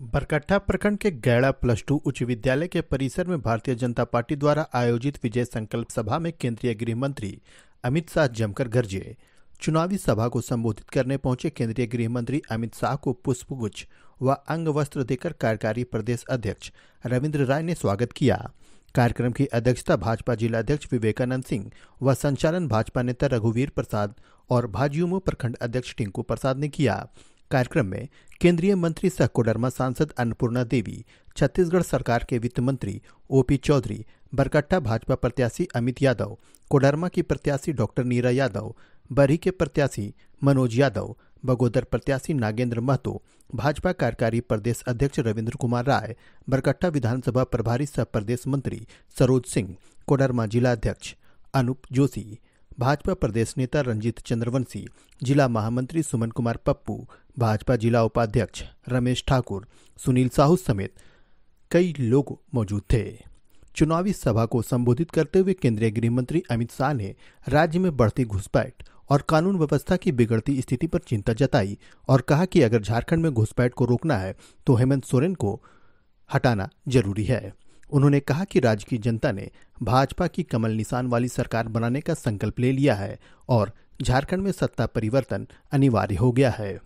बरकट्टा प्रखंड के गैड़ा plus two उच्च विद्यालय के परिसर में भारतीय जनता पार्टी द्वारा आयोजित विजय संकल्प सभा में केंद्रीय गृह मंत्री अमित शाह जमकर गरजे। चुनावी सभा को संबोधित करने पहुँचे केंद्रीय गृह मंत्री अमित शाह को पुष्पगुच्छ व अंग वस्त्र देकर कार्यकारी प्रदेश अध्यक्ष रविन्द्र राय ने स्वागत किया। कार्यक्रम की अध्यक्षता भाजपा जिला अध्यक्ष विवेकानंद सिंह व संचालन भाजपा नेता रघुवीर प्रसाद और भाजयुमो प्रखंड अध्यक्ष टिंकू प्रसाद ने किया। कार्यक्रम में केंद्रीय मंत्री सह कोडरमा सांसद अन्नपूर्णा देवी, छत्तीसगढ़ सरकार के वित्त मंत्री ओपी चौधरी, बरकट्टा भाजपा प्रत्याशी अमित यादव, कोडरमा की प्रत्याशी डॉक्टर नीरा यादव, बरही के प्रत्याशी मनोज यादव, बगोदर प्रत्याशी नागेंद्र महतो, भाजपा कार्यकारी प्रदेश अध्यक्ष रविंद्र कुमार राय, बरकट्टा विधानसभा प्रभारी सह प्रदेश मंत्री सरोज सिंह, कोडरमा जिला अध्यक्ष अनूप जोशी भाजपा प्रदेश नेता रंजीत चंद्रवंशी, जिला महामंत्री सुमन कुमार पप्पू, भाजपा जिला उपाध्यक्ष रमेश ठाकुर, सुनील साहू समेत कई लोग मौजूद थे। चुनावी सभा को संबोधित करते हुए केंद्रीय गृह मंत्री अमित शाह ने राज्य में बढ़ती घुसपैठ और कानून व्यवस्था की बिगड़ती स्थिति पर चिंता जताई और कहा कि अगर झारखंड में घुसपैठ को रोकना है तो हेमंत सोरेन को हटाना ज़रूरी है। उन्होंने कहा कि राज्य की जनता ने भाजपा की कमल निशान वाली सरकार बनाने का संकल्प ले लिया है और झारखंड में सत्ता परिवर्तन अनिवार्य हो गया है।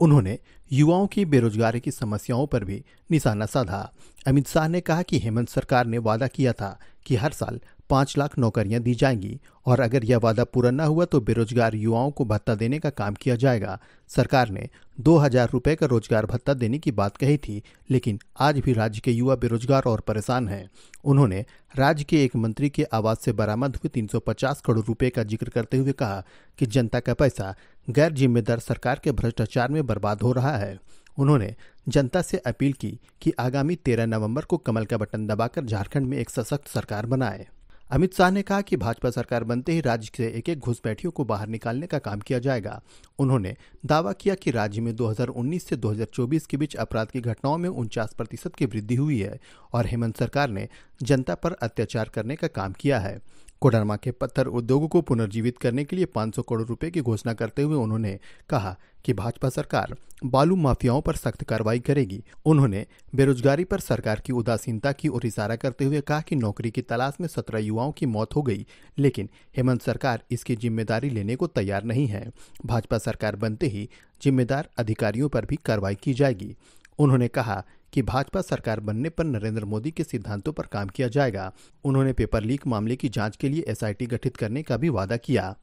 उन्होंने युवाओं की बेरोजगारी की समस्याओं पर भी निशाना साधा। अमित शाह ने कहा कि हेमंत सरकार ने वादा किया था कि हर साल पाँच लाख नौकरियाँ दी जाएँगी और अगर यह वादा पूरा न हुआ तो बेरोजगार युवाओं को भत्ता देने का काम किया जाएगा। सरकार ने दो हज़ार रुपए का रोज़गार भत्ता देने की बात कही थी, लेकिन आज भी राज्य के युवा बेरोजगार और परेशान हैं। उन्होंने राज्य के एक मंत्री के आवास से बरामद हुए 350 करोड़ रुपए का ज़िक्र करते हुए कहा कि जनता का पैसा गैर जिम्मेदार सरकार के भ्रष्टाचार में बर्बाद हो रहा है। उन्होंने जनता से अपील की कि आगामी 13 नवंबर को कमल का बटन दबाकर झारखंड में एक सशक्त सरकार बनाए। अमित शाह ने कहा कि भाजपा सरकार बनते ही राज्य के एक एक घुसपैठियों को बाहर निकालने का काम किया जाएगा। उन्होंने दावा किया कि राज्य में 2019 से 2024 के बीच अपराध की घटनाओं में उनचास प्रतिशत की वृद्धि हुई है और हेमंत सरकार ने जनता पर अत्याचार करने का काम किया है। कोडरमा के पत्थर उद्योग को पुनर्जीवित करने के लिए 500 करोड़ रुपए की घोषणा करते हुए उन्होंने कहा कि भाजपा सरकार बालू माफियाओं पर सख्त कार्रवाई करेगी। उन्होंने बेरोजगारी पर सरकार की उदासीनता की ओर इशारा करते हुए कहा कि नौकरी की तलाश में सत्रह युवाओं की मौत हो गई, लेकिन हेमंत सरकार इसकी ज़िम्मेदारी लेने को तैयार नहीं है। भाजपा सरकार बनते ही जिम्मेदार अधिकारियों पर भी कार्रवाई की जाएगी। उन्होंने कहा कि भाजपा सरकार बनने पर नरेंद्र मोदी के सिद्धांतों पर काम किया जाएगा। उन्होंने पेपर लीक मामले की जाँच के लिए एसआईटी गठित करने का भी वादा किया।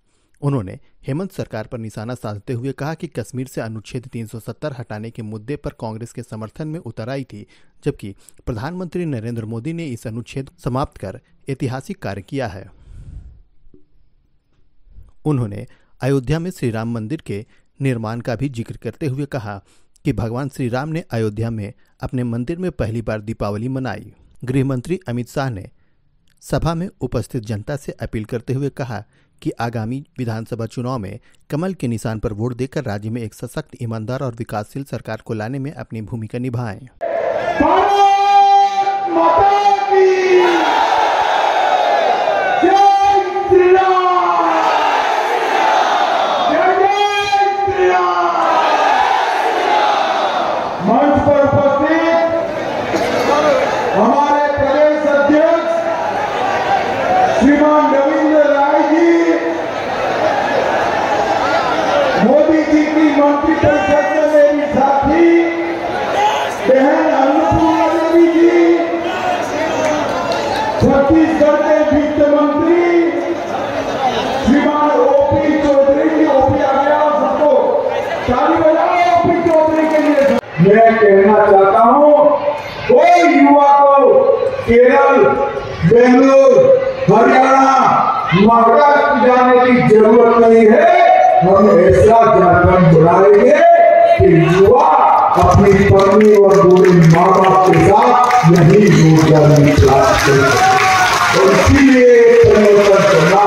उन्होंने हेमंत सरकार पर निशाना साधते हुए कहा कि कश्मीर से अनुच्छेद 370 हटाने के मुद्दे पर कांग्रेस के समर्थन में उतर आई थी, जबकि प्रधानमंत्री नरेंद्र मोदी ने इस अनुच्छेद समाप्त कर ऐतिहासिक कार्य किया है। उन्होंने अयोध्या में श्री राम मंदिर के निर्माण का भी ज़िक्र करते हुए कहा कि भगवान श्री राम ने अयोध्या में अपने मंदिर में पहली बार दीपावली मनाई। गृह मंत्री अमित शाह ने सभा में उपस्थित जनता से अपील करते हुए कहा कि आगामी विधानसभा चुनाव में कमल के निशान पर वोट देकर राज्य में एक सशक्त, ईमानदार और विकासशील सरकार को लाने में अपनी भूमिका निभाएँ। मंच हमारे प्रदेश अध्यक्ष श्रीमान रविंद्र राय जी, मोदी जी की मंत्रिपरिषद में मेरी साथी, बहन अन्नपूर्णा देवी जी, छत्तीसगढ़ के वित्त मंत्री केरल, बेंगलोर, हरियाणा, महाराष्ट्र जाने की ज़रूरत नहीं है। हम ऐसा झारखंड बुलाएँगे कि युवा अपनी पत्नी और बूढ़े माँ बाप के साथ यही की तलाश और इसीलिए परिवर्तन करना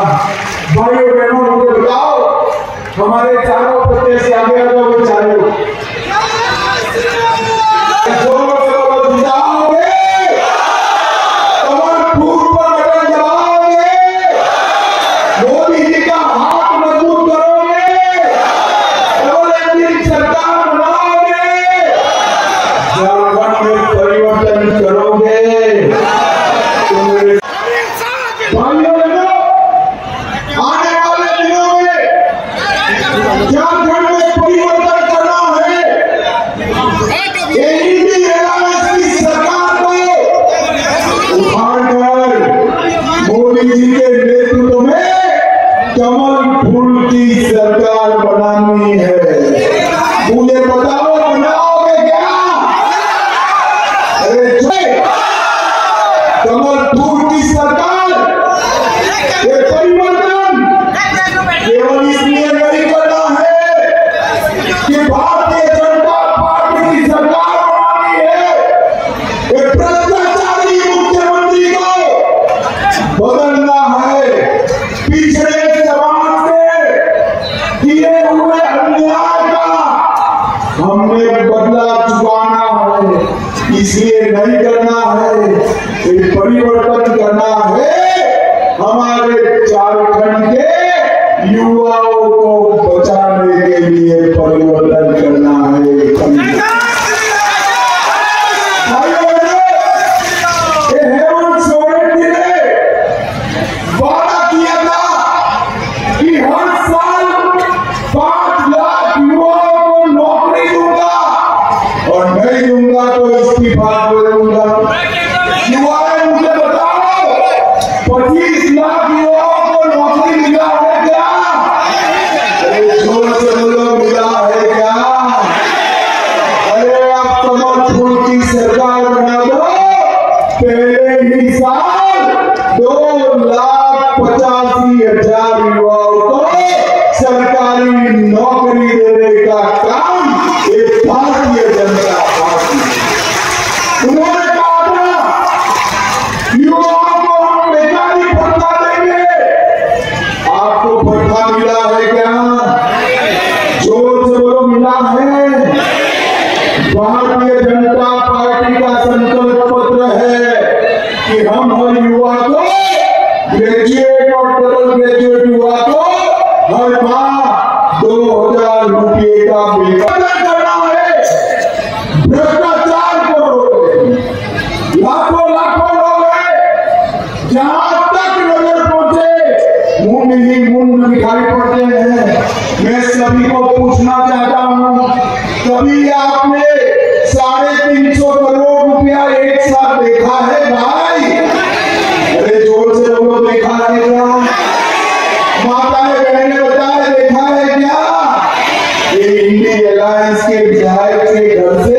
परिवर्तन देखा है भाई। अरे ज़ोर से लोगों देखा है क्या? माताएँ बहने, बताए, देखा है क्या? ये इंडी अलायंस के विधायक के घर से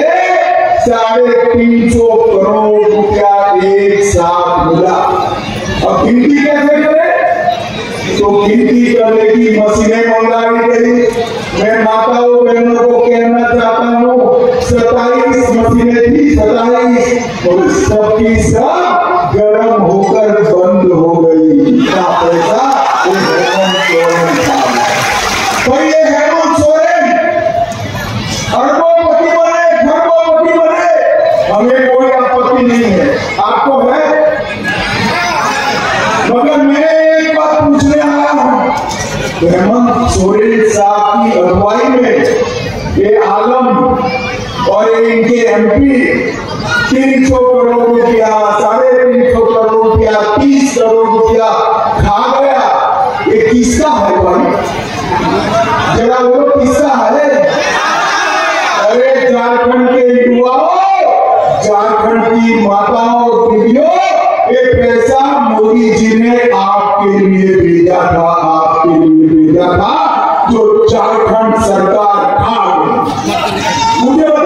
साढ़े तीन सौ करोड़ रुपया एक साथ मिला। अब गिनती कैसे करें? तो गिनती करने की मशीनें मंगाई गई। मैं माताओं बहनों को कहना चाहता हूँ मशीनें थी सत्ताईस और सबकी सब गर्म होकर बंद हो गई। क्या पैसा? तो ये हेमंत सोरेन अरबोपति बने खरबोपति बने। हमें कोई आपत्ति नहीं है। आपको है? मगर मैं एक बात पूछने आया हूँ। हेमंत सोरेन साहब की अगुवाई में ये आलम और ये इनके एमपी तीन सौ करोड़ रुपया, साढ़े तीन सौ करोड़ रुपया, तीस करोड़ रुपया खा गया। ये किसका है भाई? जरा